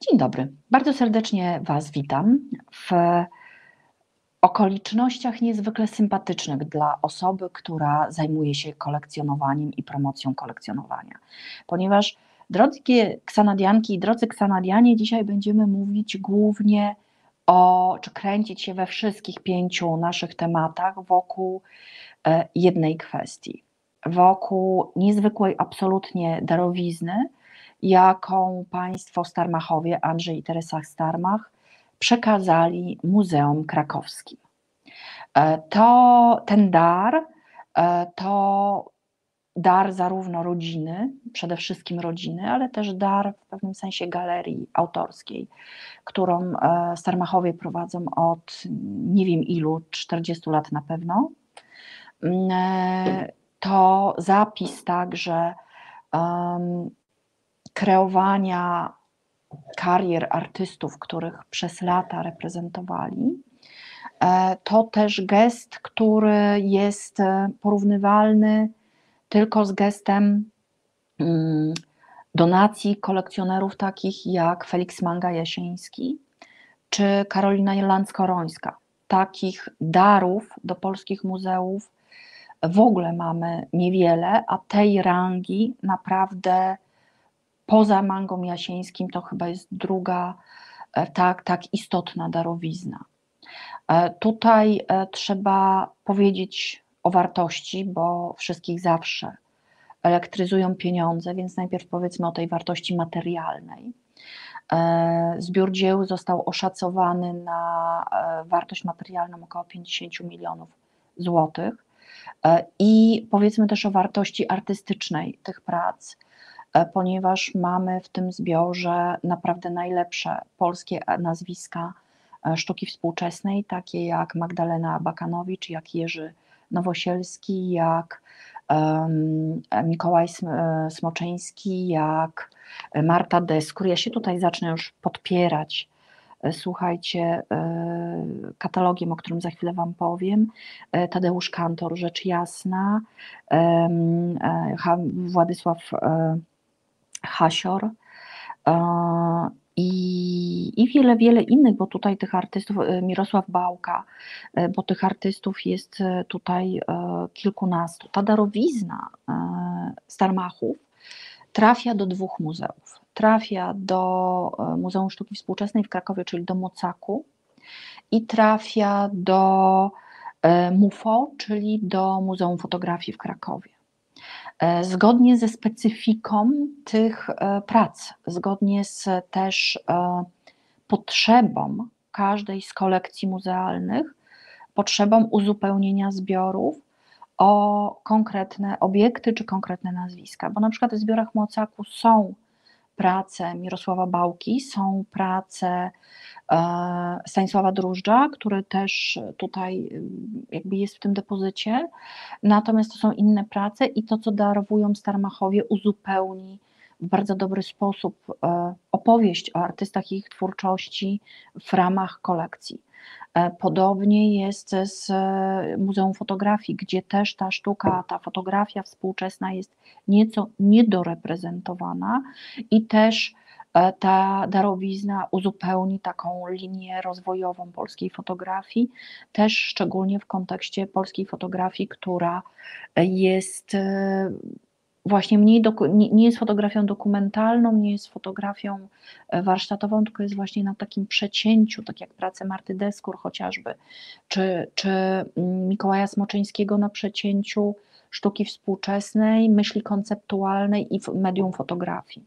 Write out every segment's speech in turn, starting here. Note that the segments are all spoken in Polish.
Dzień dobry. Bardzo serdecznie Was witam w okolicznościach niezwykle sympatycznych dla osoby, która zajmuje się kolekcjonowaniem i promocją kolekcjonowania. Ponieważ drogie ksanadianki i drodzy ksanadianie, dzisiaj będziemy mówić głównie o, czy kręcić się we wszystkich pięciu naszych tematach wokół e, jednej kwestii. Wokół niezwykłej absolutnie darowizny, jaką państwo Starmachowie, Andrzej i Teresa Starmach, przekazali Muzeum Krakowskim. E, to ten dar e, to dar zarówno rodziny, przede wszystkim rodziny, ale też dar w pewnym sensie galerii autorskiej, którą e, Starmachowie prowadzą od nie wiem ilu, 40 lat na pewno. Mm, to zapis także kreowania karier artystów, których przez lata reprezentowali. E, to też gest, który jest e, porównywalny tylko z gestem mm, donacji kolekcjonerów takich jak Felix Manga Jasiński czy Karolina Jelandzko-Rońska. Takich darów do polskich muzeów w ogóle mamy niewiele, a tej rangi naprawdę poza mangą jasińskim to chyba jest druga e, tak, tak istotna darowizna. E, tutaj e, trzeba powiedzieć o wartości, bo wszystkich zawsze elektryzują pieniądze, więc najpierw powiedzmy o tej wartości materialnej. Zbiór dzieł został oszacowany na wartość materialną około 50 milionów złotych. I powiedzmy też o wartości artystycznej tych prac, ponieważ mamy w tym zbiorze naprawdę najlepsze polskie nazwiska e, sztuki współczesnej, takie jak Magdalena Bakanowicz, jak Jerzy Nowosielski, jak Mikołaj e, Smoczyński, jak Marta Deskur. Ja się tutaj zacznę już podpierać słuchajcie, katalogiem, o którym za chwilę Wam powiem. Tadeusz Kantor, rzecz jasna, Władysław Hasior e, i, i wiele, wiele innych, bo tutaj tych artystów, e, Mirosław Bałka, e, bo tych artystów jest tutaj kilkunastu. Ta darowizna Starmachów trafia do dwóch muzeów. Trafia do Muzeum Sztuki Współczesnej w Krakowie, czyli do Mocaku i trafia do MUFO, czyli do Muzeum Fotografii w Krakowie. E, zgodnie ze specyfiką tych e, prac, zgodnie z też e, potrzebą każdej z kolekcji muzealnych, potrzebą uzupełnienia zbiorów o konkretne obiekty czy konkretne nazwiska. Bo na przykład w zbiorach Mocaku są prace Mirosława Bałki, są prace e, Stanisława Drużdża, który też tutaj y, jakby jest w tym depozycie, natomiast to są inne prace i to, co darowują Starmachowie, uzupełni w bardzo dobry sposób e, opowieść o artystach i ich twórczości w ramach kolekcji. E, podobnie jest z Muzeum Fotografii, gdzie też ta sztuka, ta fotografia współczesna jest nieco niedoreprezentowana i też e, ta darowizna uzupełni taką linię rozwojową polskiej fotografii, też szczególnie w kontekście polskiej fotografii, która jest e, właśnie mniej nie, nie jest fotografią dokumentalną, nie jest fotografią e, warsztatową, tylko jest właśnie na takim przecięciu, tak jak prace Marty Deskur chociażby, czy, czy mm, Mikołaja Smoczyńskiego na przecięciu sztuki współczesnej, myśli konceptualnej i medium fotografii.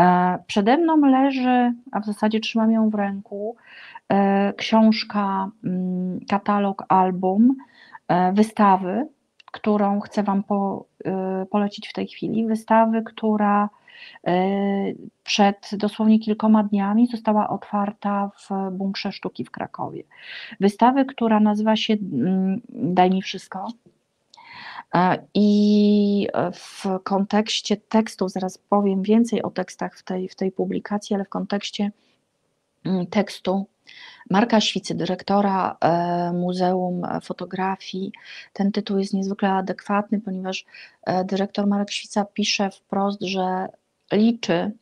E, przede mną leży, a w zasadzie trzymam ją w ręku, e, książka, mm, katalog, album, wystawy którą chcę Wam po, polecić w tej chwili. Wystawy, która y, przed dosłownie kilkoma dniami została otwarta w Bunkrze Sztuki w Krakowie. Wystawy, która nazywa się mm, Daj mi wszystko. E, I w kontekście tekstów, zaraz powiem więcej o tekstach w tej, w tej publikacji, ale w kontekście mm, tekstu Marka Świcy, dyrektora e, Muzeum Fotografii. Ten tytuł jest niezwykle adekwatny, ponieważ e, dyrektor Marek Świca pisze wprost, że liczy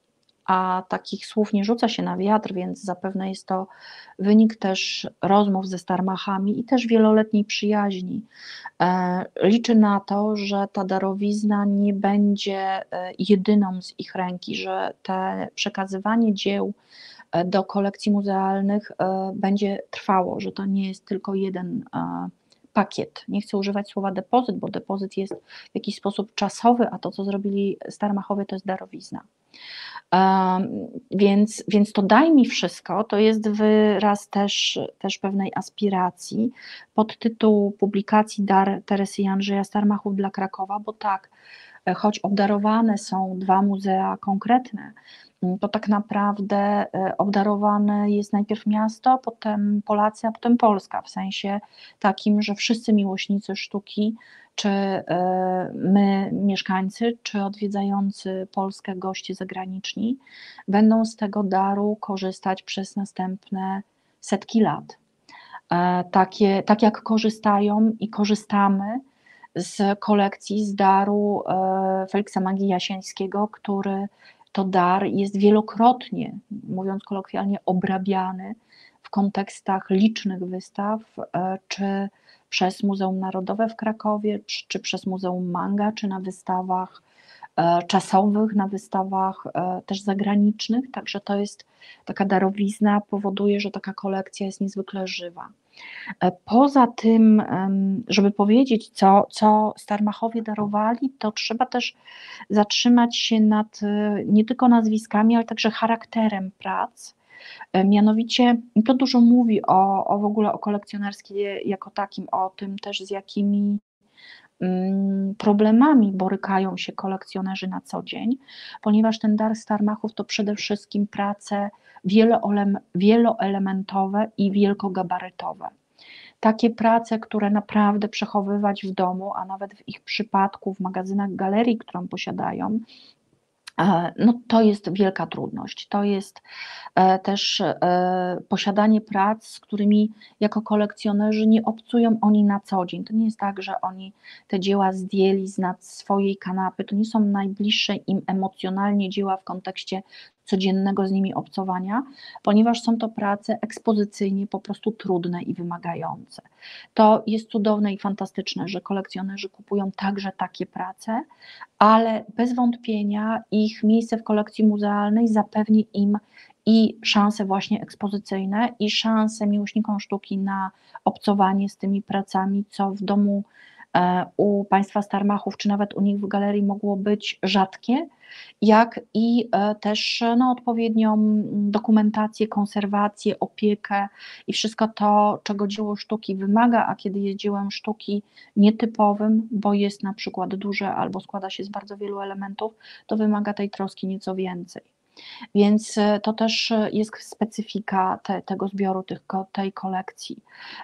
a takich słów nie rzuca się na wiatr, więc zapewne jest to wynik też rozmów ze Starmachami i też wieloletniej przyjaźni. E, liczy na to, że ta darowizna nie będzie jedyną z ich ręki, że te przekazywanie dzieł do kolekcji muzealnych będzie trwało, że to nie jest tylko jeden pakiet. Nie chcę używać słowa depozyt, bo depozyt jest w jakiś sposób czasowy, a to, co zrobili Starmachowie, to jest darowizna. Więc, więc to daj mi wszystko, to jest wyraz też, też pewnej aspiracji. Pod tytuł publikacji Dar Teresy Andrzeja Starmachów dla Krakowa, bo tak, choć obdarowane są dwa muzea konkretne, to tak naprawdę e, obdarowane jest najpierw miasto, potem Polacy, a potem Polska, w sensie takim, że wszyscy miłośnicy sztuki, czy e, my, mieszkańcy, czy odwiedzający Polskę goście zagraniczni, będą z tego daru korzystać przez następne setki lat. E, takie, tak jak korzystają i korzystamy z kolekcji, z daru Feliksa Magii Jasińskiego, który to dar jest wielokrotnie, mówiąc kolokwialnie, obrabiany w kontekstach licznych wystaw, e, czy przez Muzeum Narodowe w Krakowie, czy przez Muzeum Manga, czy na wystawach e, czasowych, na wystawach e, też zagranicznych. Także to jest taka darowizna, powoduje, że taka kolekcja jest niezwykle żywa. E, poza tym, żeby powiedzieć, co, co Starmachowie darowali, to trzeba też zatrzymać się nad e, nie tylko nazwiskami, ale także charakterem prac. E, mianowicie to dużo mówi o, o w ogóle o kolekcjonerstwie jako takim, o tym też z jakimi problemami borykają się kolekcjonerzy na co dzień, ponieważ ten dar Starmachów to przede wszystkim prace wieloelementowe i wielkogabarytowe. Takie prace, które naprawdę przechowywać w domu, a nawet w ich przypadku w magazynach galerii, którą posiadają, no to jest wielka trudność. To jest e, też e, posiadanie prac, z którymi jako kolekcjonerzy nie obcują oni na co dzień. To nie jest tak, że oni te dzieła zdjęli z nad swojej kanapy. To nie są najbliższe im emocjonalnie dzieła w kontekście codziennego z nimi obcowania, ponieważ są to prace ekspozycyjnie po prostu trudne i wymagające. To jest cudowne i fantastyczne, że kolekcjonerzy kupują także takie prace, ale bez wątpienia ich miejsce w kolekcji muzealnej zapewni im i szanse właśnie ekspozycyjne, i szanse miłośnikom sztuki na obcowanie z tymi pracami, co w domu u państwa Starmachów, czy nawet u nich w galerii mogło być rzadkie, jak i e, też no, odpowiednią dokumentację, konserwację, opiekę i wszystko to, czego dzieło sztuki wymaga, a kiedy jest dziełem sztuki nietypowym, bo jest na przykład duże albo składa się z bardzo wielu elementów, to wymaga tej troski nieco więcej. Więc e, to też e, jest specyfika te, tego zbioru, tych, tej kolekcji.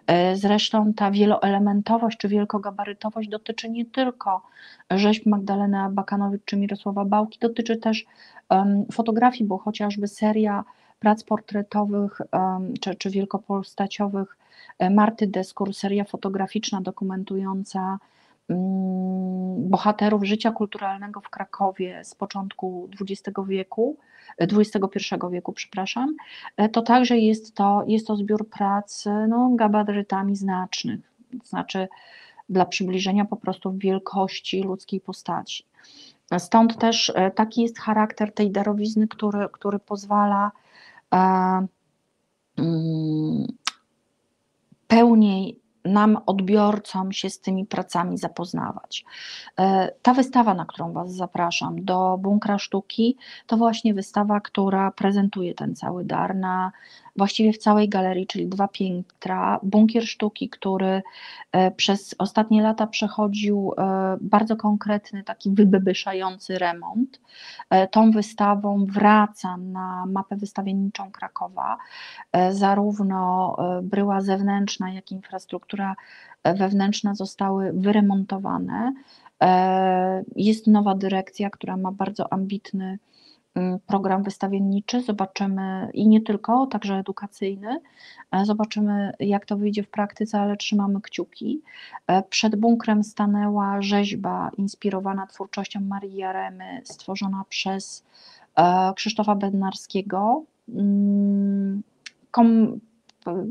E, zresztą ta wieloelementowość czy wielkogabarytowość dotyczy nie tylko rzeźb Magdaleny Bakanowicz czy Mirosława Bałki, dotyczy też um, fotografii, bo chociażby seria prac portretowych um, czy, czy wielkopostaciowych Marty Deskur, seria fotograficzna dokumentująca bohaterów życia kulturalnego w Krakowie z początku XX wieku, XXI wieku, przepraszam, e, to także jest to, jest to zbiór prac no, gabarytami znacznych, znaczy dla przybliżenia po prostu wielkości ludzkiej postaci. Stąd też e, taki jest charakter tej darowizny, który, który pozwala e, mm, pełniej nam, odbiorcom, się z tymi pracami zapoznawać. E, ta wystawa, na którą Was zapraszam, do Bunkra Sztuki, to właśnie wystawa, która prezentuje ten cały dar na właściwie w całej galerii, czyli dwa piętra. Bunkier sztuki, który e, przez ostatnie lata przechodził e, bardzo konkretny, taki wybebyszający remont. E, tą wystawą wraca na mapę wystawienniczą Krakowa zarówno bryła zewnętrzna, jak i infrastruktura wewnętrzna zostały wyremontowane. Jest nowa dyrekcja, która ma bardzo ambitny program wystawienniczy, zobaczymy i nie tylko, także edukacyjny. E, zobaczymy, jak to wyjdzie w praktyce, ale trzymamy kciuki. E, przed bunkrem stanęła rzeźba inspirowana twórczością Marii Jaremy, stworzona przez Krzysztofa Bednarskiego. Mm,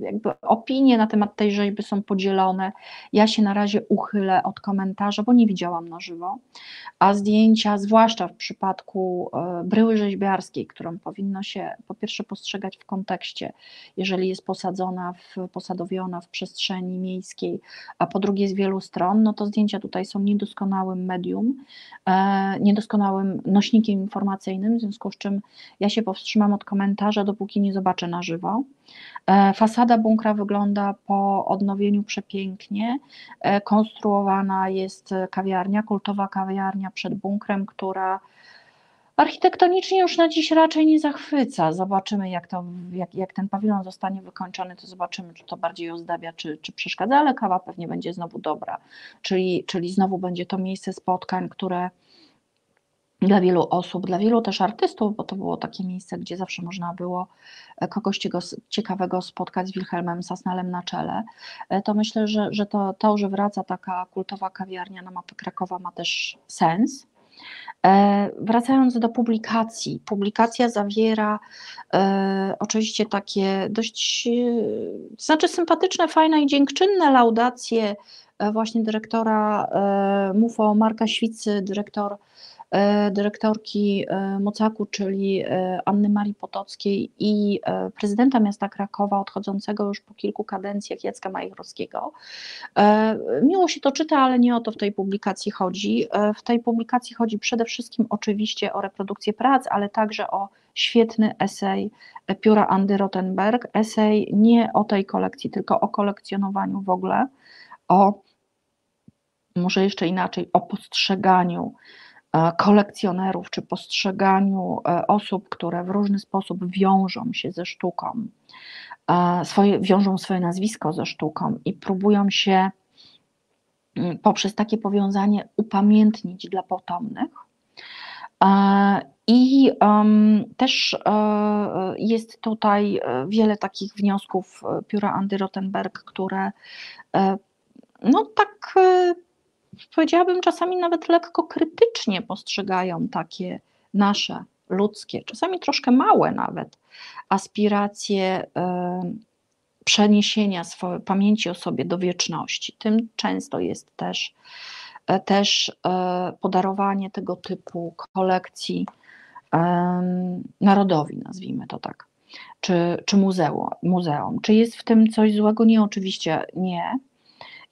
jakby opinie na temat tej rzeźby są podzielone. Ja się na razie uchylę od komentarza, bo nie widziałam na żywo, a zdjęcia, zwłaszcza w przypadku e, bryły rzeźbiarskiej, którą powinno się po pierwsze postrzegać w kontekście, jeżeli jest posadzona, w, posadowiona w przestrzeni miejskiej, a po drugie z wielu stron, no to zdjęcia tutaj są niedoskonałym medium, e, niedoskonałym nośnikiem informacyjnym, w związku z czym ja się powstrzymam od komentarza, dopóki nie zobaczę na żywo. E, fasada bunkra wygląda po odnowieniu przepięknie. E, konstruowana jest kawiarnia, kultowa kawiarnia przed bunkrem, która architektonicznie już na dziś raczej nie zachwyca. Zobaczymy, jak, to, jak, jak ten pawilon zostanie wykończony, to zobaczymy, czy to bardziej ozdabia, czy, czy przeszkadza, ale kawa pewnie będzie znowu dobra. Czyli, czyli znowu będzie to miejsce spotkań, które dla wielu osób, dla wielu też artystów, bo to było takie miejsce, gdzie zawsze można było e, kogoś ciekawego spotkać z Wilhelmem Sasnalem na czele, e, to myślę, że, że to, to, że wraca taka kultowa kawiarnia na mapę Krakowa ma też sens. E, wracając do publikacji, publikacja zawiera e, oczywiście takie dość, e, znaczy sympatyczne, fajne i dziękczynne laudacje właśnie dyrektora MUFO Marka Świcy, dyrektor E, dyrektorki e, Mocaku, czyli e, Anny Marii Potockiej i prezydenta miasta Krakowa, odchodzącego już po kilku kadencjach Jacka Majchrowskiego. Miło się to czyta, ale nie o to w tej publikacji chodzi. W tej publikacji chodzi przede wszystkim oczywiście o reprodukcję prac, ale także o świetny esej pióra Andy Rottenberg. Esej nie o tej kolekcji, tylko o kolekcjonowaniu w ogóle, o może jeszcze inaczej, o postrzeganiu E, kolekcjonerów czy postrzeganiu e, osób, które w różny sposób wiążą się ze sztuką, e, swoje, wiążą swoje nazwisko ze sztuką i próbują się mm, poprzez takie powiązanie upamiętnić dla potomnych. I też jest tutaj wiele takich wniosków pióra Andy Rottenberg, które no tak powiedziałabym, czasami nawet lekko krytycznie postrzegają takie nasze ludzkie, czasami troszkę małe nawet, aspiracje przeniesienia swojej pamięci o sobie do wieczności. Tym często jest też, e, też e, podarowanie tego typu kolekcji narodowi, nazwijmy to tak, czy, czy muzeum, muzeum. Czy jest w tym coś złego? Nie, oczywiście nie.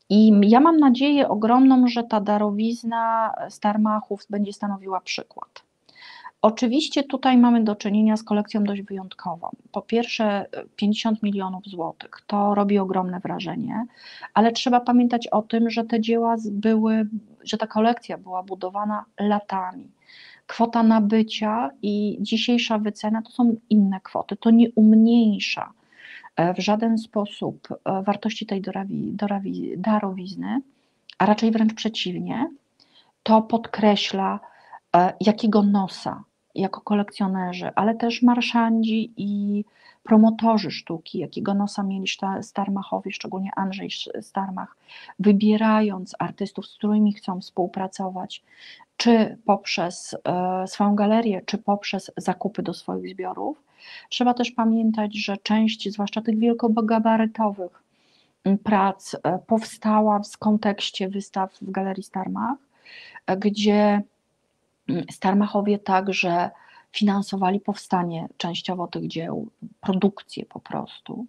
I ja mam nadzieję ogromną, że ta darowizna Starmachów będzie stanowiła przykład. Oczywiście tutaj mamy do czynienia z kolekcją dość wyjątkową. Po pierwsze 50 milionów złotych, to robi ogromne wrażenie, ale trzeba pamiętać o tym, że te dzieła były, że ta kolekcja była budowana latami. Kwota nabycia i dzisiejsza wycena to są inne kwoty, to nie umniejsza w żaden sposób e, wartości tej darowizny, a raczej wręcz przeciwnie, to podkreśla, e, jakiego nosa jako kolekcjonerzy, ale też marszandzi i promotorzy sztuki, jakiego nosa mieli Starmachowi, szczególnie Andrzej Starmach, wybierając artystów, z którymi chcą współpracować, czy poprzez swoją galerię, czy poprzez zakupy do swoich zbiorów, Trzeba też pamiętać, że część, zwłaszcza tych wielkogabarytowych mm, prac, e, powstała w kontekście wystaw w Galerii Starmach, e, gdzie mm, Starmachowie także finansowali powstanie częściowo tych dzieł, produkcję po prostu,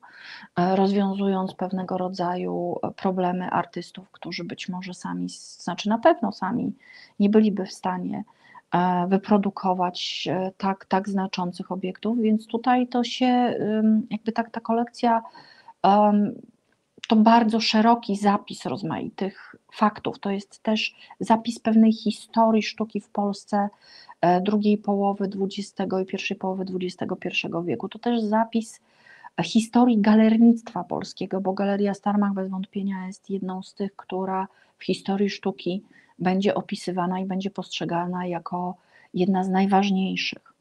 e, rozwiązując pewnego rodzaju problemy artystów, którzy być może sami, znaczy na pewno sami nie byliby w stanie wyprodukować e, tak, tak znaczących obiektów, więc tutaj to się, jakby tak ta kolekcja to bardzo szeroki zapis rozmaitych faktów. To jest też zapis pewnej historii sztuki w Polsce e, drugiej połowy XX i pierwszej połowy XXI wieku. To też zapis historii galernictwa polskiego, bo Galeria Starmach bez wątpienia jest jedną z tych, która w historii sztuki będzie opisywana i będzie postrzegana jako jedna z najważniejszych.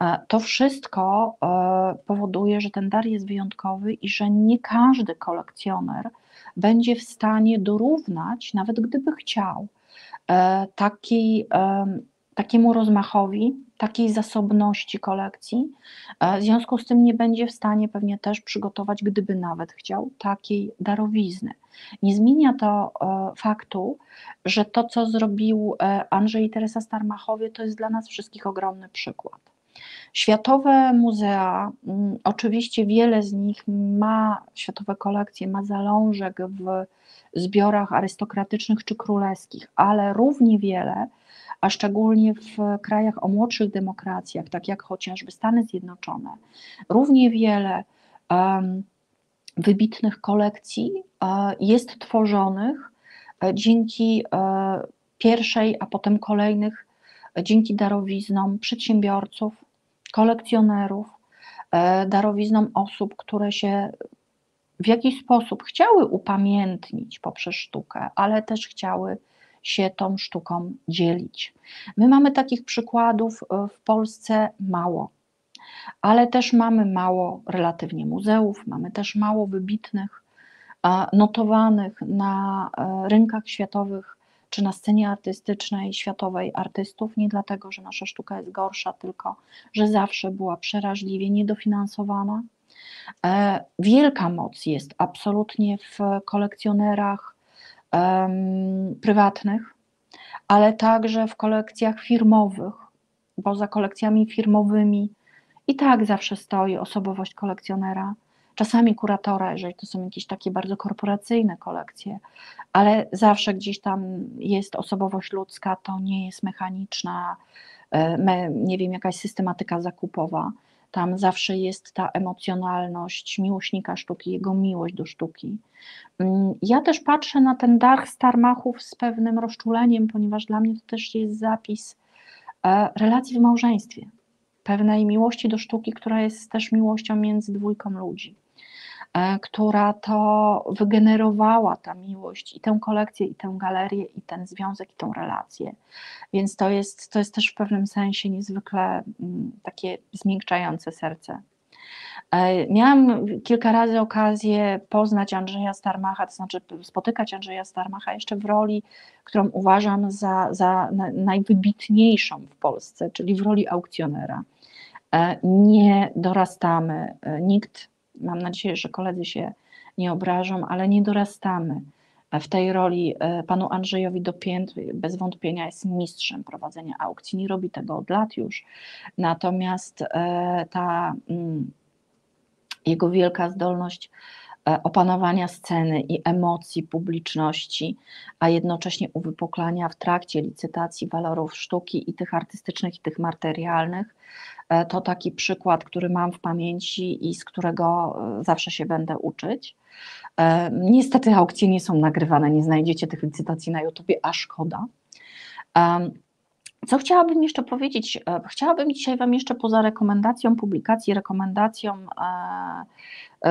E, to wszystko e, powoduje, że ten dar jest wyjątkowy i że nie każdy kolekcjoner będzie w stanie dorównać, nawet gdyby chciał, e, takiej, takiemu rozmachowi, takiej zasobności kolekcji. E, w związku z tym nie będzie w stanie pewnie też przygotować, gdyby nawet chciał, takiej darowizny. Nie zmienia to e, faktu, że to, co zrobił e, Andrzej i Teresa Starmachowie, to jest dla nas wszystkich ogromny przykład. Światowe muzea, mm, oczywiście wiele z nich ma, światowe kolekcje, ma zalążek w zbiorach arystokratycznych czy królewskich, ale równie wiele a szczególnie w krajach o młodszych demokracjach, tak jak chociażby Stany Zjednoczone, równie wiele um, wybitnych kolekcji uh, jest tworzonych uh, dzięki uh, pierwszej, a potem kolejnych, dzięki darowiznom przedsiębiorców, kolekcjonerów, darowiznom osób, które się w jakiś sposób chciały upamiętnić poprzez sztukę, ale też chciały się tą sztuką dzielić. My mamy takich przykładów e, w Polsce mało, ale też mamy mało relatywnie muzeów, mamy też mało wybitnych, notowanych na e, rynkach światowych czy na scenie artystycznej światowej artystów, nie dlatego, że nasza sztuka jest gorsza, tylko że zawsze była przeraźliwie niedofinansowana. E, wielka moc jest absolutnie w kolekcjonerach um, prywatnych, ale także w kolekcjach firmowych, bo za kolekcjami firmowymi i tak zawsze stoi osobowość kolekcjonera, czasami kuratora, jeżeli to są jakieś takie bardzo korporacyjne kolekcje, ale zawsze gdzieś tam jest osobowość ludzka, to nie jest mechaniczna, e, nie wiem, jakaś systematyka zakupowa. Tam zawsze jest ta emocjonalność miłośnika sztuki, jego miłość do sztuki. Mm, ja też patrzę na ten dar Starmachów z pewnym rozczuleniem, ponieważ dla mnie to też jest zapis e, relacji w małżeństwie, pewnej miłości do sztuki, która jest też miłością między dwójką ludzi. E, która to wygenerowała ta miłość i tę kolekcję, i tę galerię, i ten związek, i tę relację. Więc to jest, to jest też w pewnym sensie niezwykle mm, takie zmiękczające serce. E, miałam kilka razy okazję poznać Andrzeja Starmacha, to znaczy spotykać Andrzeja Starmacha jeszcze w roli, którą uważam za, za najwybitniejszą w Polsce, czyli w roli aukcjonera. E, nie dorastamy, nikt mam nadzieję, że koledzy się nie obrażą, ale nie dorastamy. W tej roli e, panu Andrzejowi Dopięt bez wątpienia jest mistrzem prowadzenia aukcji, nie robi tego od lat już, natomiast e, ta mm, jego wielka zdolność e, opanowania sceny i emocji publiczności, a jednocześnie uwypuklania w trakcie licytacji walorów sztuki i tych artystycznych, i tych materialnych, to taki przykład, który mam w pamięci i z którego e, zawsze się będę uczyć. E, niestety aukcje nie są nagrywane, nie znajdziecie tych licytacji na YouTubie, a szkoda. Co chciałabym jeszcze powiedzieć? Chciałabym dzisiaj Wam jeszcze poza rekomendacją publikacji, rekomendacją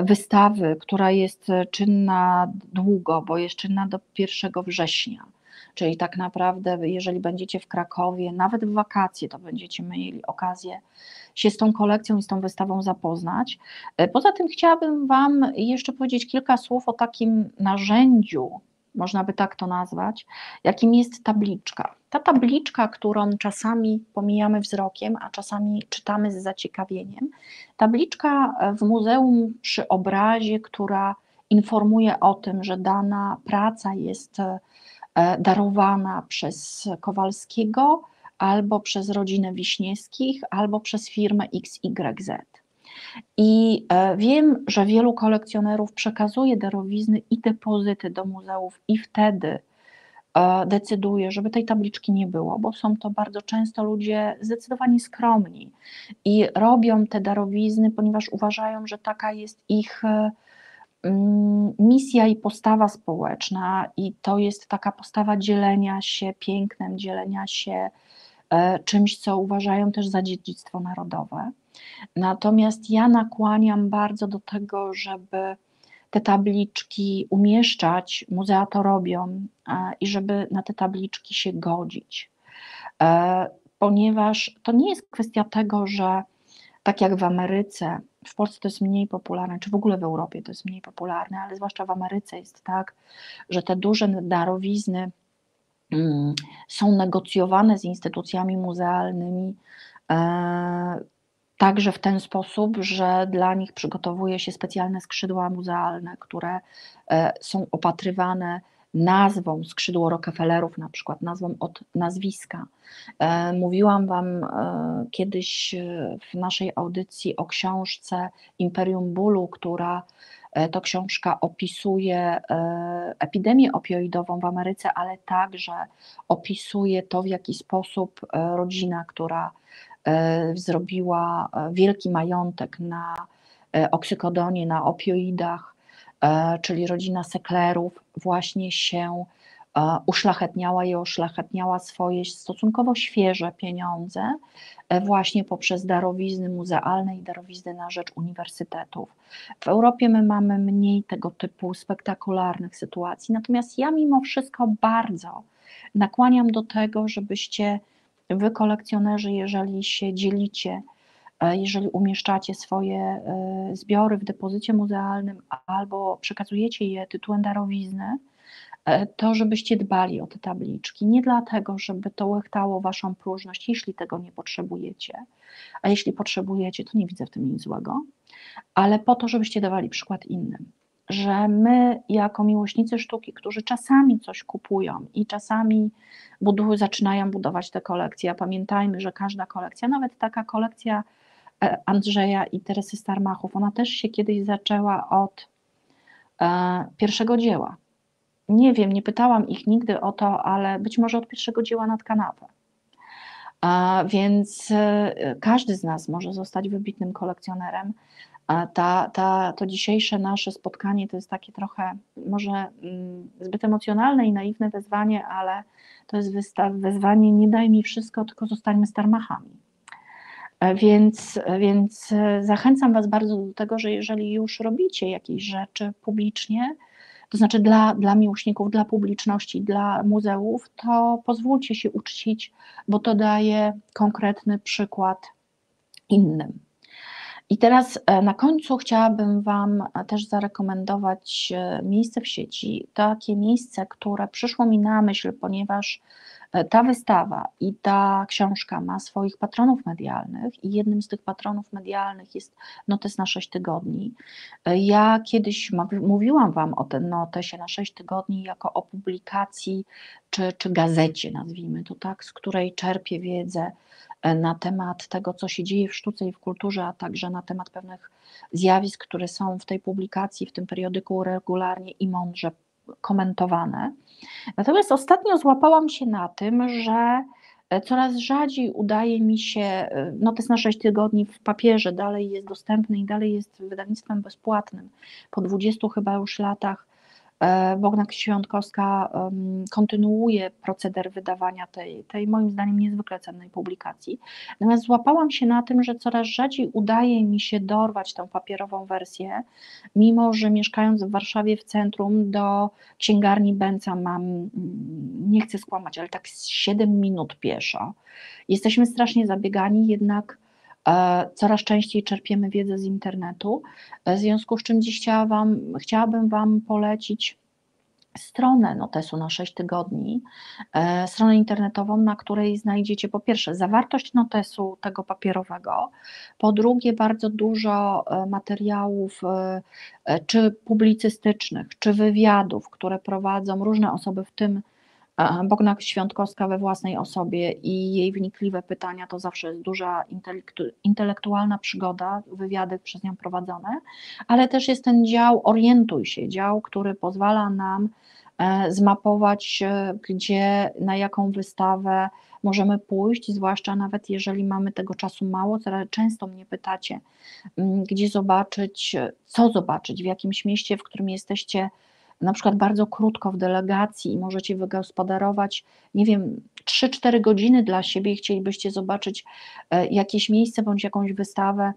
wystawy, która jest czynna długo, bo jest czynna do 1 września Czyli tak naprawdę, jeżeli będziecie w Krakowie, nawet w wakacje, to będziecie mieli okazję się z tą kolekcją i z tą wystawą zapoznać. E, poza tym chciałabym Wam jeszcze powiedzieć kilka słów o takim narzędziu, można by tak to nazwać, jakim jest tabliczka. Ta tabliczka, którą czasami pomijamy wzrokiem, a czasami czytamy z zaciekawieniem, tabliczka w muzeum przy obrazie, która informuje o tym, że dana praca jest E, darowana przez Kowalskiego, albo przez rodzinę Wiśniewskich, albo przez firmę XYZ. I e, wiem, że wielu kolekcjonerów przekazuje darowizny i depozyty do muzeów, i wtedy e, decyduje, żeby tej tabliczki nie było, bo są to bardzo często ludzie zdecydowanie skromni i robią te darowizny, ponieważ uważają, że taka jest ich misja i postawa społeczna, i to jest taka postawa dzielenia się pięknem, dzielenia się e, czymś, co uważają też za dziedzictwo narodowe. Natomiast ja nakłaniam bardzo do tego, żeby te tabliczki umieszczać, muzea to robią, i żeby na te tabliczki się godzić. E, ponieważ to nie jest kwestia tego, że tak jak w Ameryce, w Polsce to jest mniej popularne, czy w ogóle w Europie to jest mniej popularne, ale zwłaszcza w Ameryce jest tak, że te duże darowizny mm, są negocjowane z instytucjami muzealnymi także w ten sposób, że dla nich przygotowuje się specjalne skrzydła muzealne, które są opatrywane nazwą skrzydło Rockefellerów, na przykład nazwą od nazwiska. E, mówiłam Wam e, kiedyś e, w naszej audycji o książce Imperium Bólu, która to książka opisuje epidemię opioidową w Ameryce, ale także opisuje to, w jaki sposób rodzina, która zrobiła wielki majątek na oksykodonie, na opioidach, czyli rodzina Seklerów, właśnie się e, uszlachetniała i oszlachetniała swoje stosunkowo świeże pieniądze e, właśnie poprzez darowizny muzealne i darowizny na rzecz uniwersytetów. W Europie my mamy mniej tego typu spektakularnych sytuacji, natomiast ja mimo wszystko bardzo nakłaniam do tego, żebyście wy kolekcjonerzy, jeżeli się dzielicie E, jeżeli umieszczacie swoje e, zbiory w depozycie muzealnym albo przekazujecie je tytułem darowizny, e, to żebyście dbali o te tabliczki. Nie dlatego, żeby to łechtało waszą próżność, jeśli tego nie potrzebujecie, a jeśli potrzebujecie, to nie widzę w tym nic złego, ale po to, żebyście dawali przykład innym. Że my, jako miłośnicy sztuki, którzy czasami coś kupują i czasami budują, zaczynają budować te kolekcje, a pamiętajmy, że każda kolekcja, nawet taka kolekcja E, Andrzeja i Teresy Starmachów. Ona też się kiedyś zaczęła od e, pierwszego dzieła. Nie wiem, nie pytałam ich nigdy o to, ale być może od pierwszego dzieła nad kanapę. A więc e, każdy z nas może zostać wybitnym kolekcjonerem. Ta, ta, to dzisiejsze nasze spotkanie to jest takie trochę może mm, zbyt emocjonalne i naiwne wezwanie, ale to jest wezwanie nie daj mi wszystko, tylko zostańmy starmachami. E, więc, więc e, zachęcam Was bardzo do tego, że jeżeli już robicie jakieś rzeczy publicznie, to znaczy dla, dla miłośników, dla publiczności, dla muzeów, to pozwólcie się uczcić, bo to daje konkretny przykład innym. I teraz e, na końcu chciałabym Wam też zarekomendować miejsce w sieci, takie miejsce, które przyszło mi na myśl, ponieważ ta wystawa i ta książka ma swoich patronów medialnych i jednym z tych patronów medialnych jest notes na 6 tygodni. Ja kiedyś mówiłam Wam o tym notesie na 6 tygodni jako o publikacji czy, czy gazecie, nazwijmy to tak, z której czerpię wiedzę e, na temat tego, co się dzieje w sztuce i w kulturze, a także na temat pewnych zjawisk, które są w tej publikacji, w tym periodyku regularnie i mądrze komentowane. Natomiast ostatnio złapałam się na tym, że e, coraz rzadziej udaje mi się, e, notes na 6 tygodni w papierze dalej jest dostępny i dalej jest wydawnictwem bezpłatnym. Po 20 chyba już latach Bogna Świątkowska kontynuuje proceder wydawania tej, tej moim zdaniem niezwykle cennej publikacji. Natomiast złapałam się na tym, że coraz rzadziej udaje mi się dorwać tę papierową wersję, mimo że mieszkając w Warszawie w centrum do księgarni Benca mam, mm, nie chcę skłamać, ale tak 7 minut pieszo. Jesteśmy strasznie zabiegani, jednak E, coraz częściej czerpiemy wiedzę z internetu, e, w związku z czym dziś chciała wam, chciałabym Wam polecić stronę notesu na 6 tygodni, e, stronę internetową, na której znajdziecie po pierwsze zawartość notesu tego papierowego, po drugie bardzo dużo materiałów czy publicystycznych, czy wywiadów, które prowadzą różne osoby, w tym Bogna Świątkowska we własnej osobie i jej wnikliwe pytania to zawsze jest duża intelektualna przygoda, wywiady przez nią prowadzone, ale też jest ten dział Orientuj się, dział, który pozwala nam e, zmapować, e, gdzie, na jaką wystawę możemy pójść, zwłaszcza nawet jeżeli mamy tego czasu mało, coraz często mnie pytacie, mm, gdzie zobaczyć, co zobaczyć, w jakimś mieście, w którym jesteście na przykład bardzo krótko w delegacji i możecie wygospodarować, nie wiem, 3-4 godziny dla siebie i chcielibyście zobaczyć e, jakieś miejsce bądź jakąś wystawę,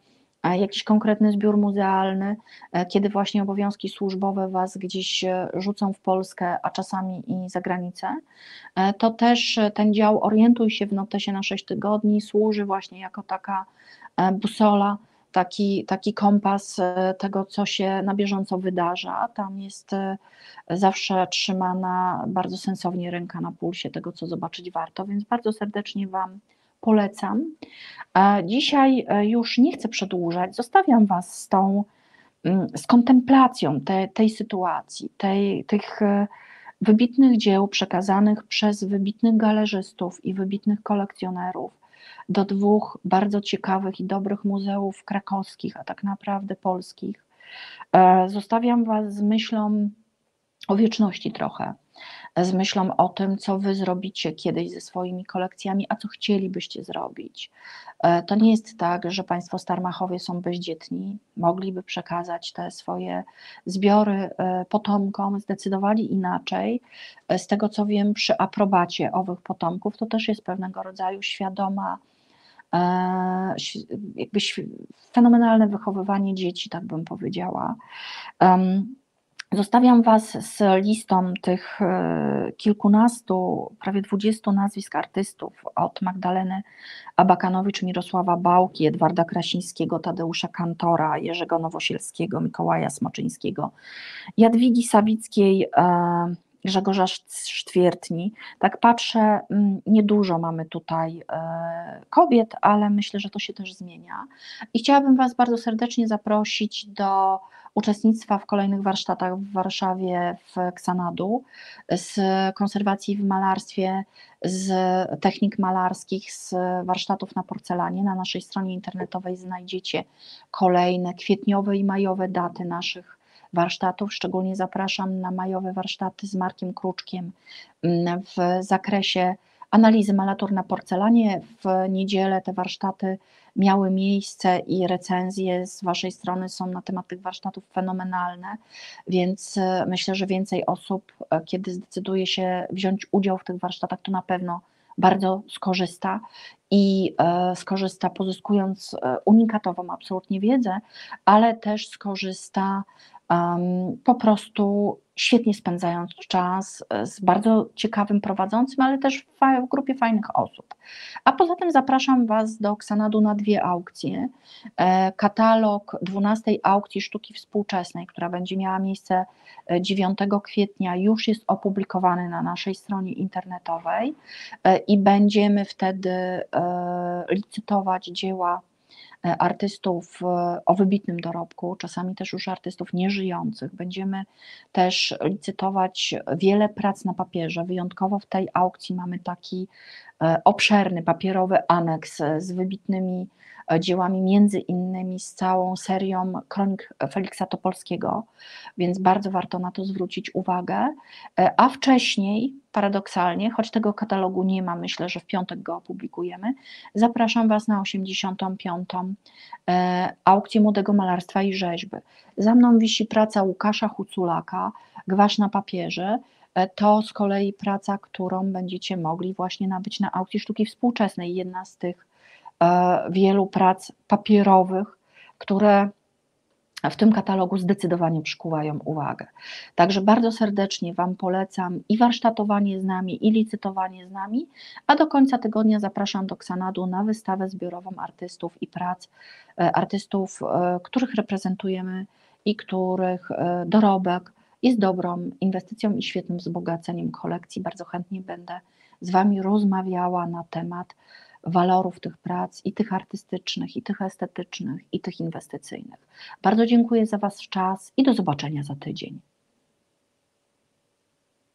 jakiś konkretny zbiór muzealny, e, kiedy właśnie obowiązki służbowe Was gdzieś e, rzucą w Polskę, a czasami i za granicę, to też ten dział Orientuj się w notesie na 6 tygodni służy właśnie jako taka busola taki, taki kompas e, tego, co się na bieżąco wydarza. Tam jest e, zawsze trzymana bardzo sensownie ręka na pulsie tego, co zobaczyć warto, więc bardzo serdecznie Wam polecam. Dzisiaj już nie chcę przedłużać, zostawiam Was z tą, mm, z kontemplacją te, tej sytuacji, tej, tych wybitnych dzieł przekazanych przez wybitnych galerzystów i wybitnych kolekcjonerów do dwóch bardzo ciekawych i dobrych muzeów krakowskich, a tak naprawdę polskich. E, zostawiam Was z myślą o wieczności trochę, z myślą o tym, co Wy zrobicie kiedyś ze swoimi kolekcjami, a co chcielibyście zrobić. E, to nie jest tak, że Państwo Starmachowie są bezdzietni, mogliby przekazać te swoje zbiory e, potomkom, zdecydowali inaczej. Z tego co wiem, przy aprobacie owych potomków, to też jest pewnego rodzaju świadoma jakby fenomenalne wychowywanie dzieci, tak bym powiedziała. Zostawiam Was z listą tych e, kilkunastu, prawie dwudziestu nazwisk artystów od Magdaleny Abakanowicz, Mirosława Bałki, Edwarda Krasińskiego, Tadeusza Kantora, Jerzego Nowosielskiego, Mikołaja Smoczyńskiego, Jadwigi Sawickiej, e, Grzegorza Sztwiertni. Tak patrzę, mm, niedużo mamy tutaj e, kobiet, ale myślę, że to się też zmienia. I chciałabym Was bardzo serdecznie zaprosić do uczestnictwa w kolejnych warsztatach w Warszawie w Ksanadu z konserwacji w malarstwie, z technik malarskich, z warsztatów na porcelanie. Na naszej stronie internetowej znajdziecie kolejne kwietniowe i majowe daty naszych warsztatów. Szczególnie zapraszam na majowe warsztaty z Markiem Kruczkiem mm, w zakresie analizy malatur na porcelanie. W niedzielę te warsztaty miały miejsce i recenzje z Waszej strony są na temat tych warsztatów fenomenalne, więc e, myślę, że więcej osób, e, kiedy zdecyduje się wziąć udział w tych warsztatach, to na pewno bardzo skorzysta i e, skorzysta pozyskując unikatową absolutnie wiedzę, ale też skorzysta po prostu świetnie spędzając czas e, z bardzo ciekawym prowadzącym, ale też w, grupie fajnych osób. A poza tym zapraszam Was do Ksanadu na dwie aukcje. E, katalog 12 aukcji sztuki współczesnej, która będzie miała miejsce 9 e, kwietnia, już jest opublikowany na naszej stronie internetowej i będziemy wtedy licytować dzieła E, artystów e, o wybitnym dorobku, czasami też już artystów nieżyjących. Będziemy też licytować wiele prac na papierze. Wyjątkowo w tej aukcji mamy taki e, obszerny papierowy aneks z wybitnymi dziełami, między innymi z całą serią kronik Feliksa Topolskiego, więc bardzo warto na to zwrócić uwagę. A wcześniej, paradoksalnie, choć tego katalogu nie ma, myślę, że w piątek go opublikujemy, zapraszam Was na 85. E, aukcję młodego malarstwa i rzeźby. Za mną wisi praca Łukasza Huculaka, Gwasz na papierze, e, to z kolei praca, którą będziecie mogli właśnie nabyć na aukcji sztuki współczesnej. Jedna z tych E, wielu prac papierowych, które w tym katalogu zdecydowanie przykuwają uwagę. Także bardzo serdecznie Wam polecam i warsztatowanie z nami, i licytowanie z nami, a do końca tygodnia zapraszam do Ksanadu na wystawę zbiorową artystów i prac e, artystów, e, których reprezentujemy i których dorobek jest dobrą inwestycją i świetnym wzbogaceniem kolekcji. Bardzo chętnie będę z Wami rozmawiała na temat walorów tych prac, i tych artystycznych, i tych estetycznych, i tych inwestycyjnych. Bardzo dziękuję za Wasz czas i do zobaczenia za tydzień.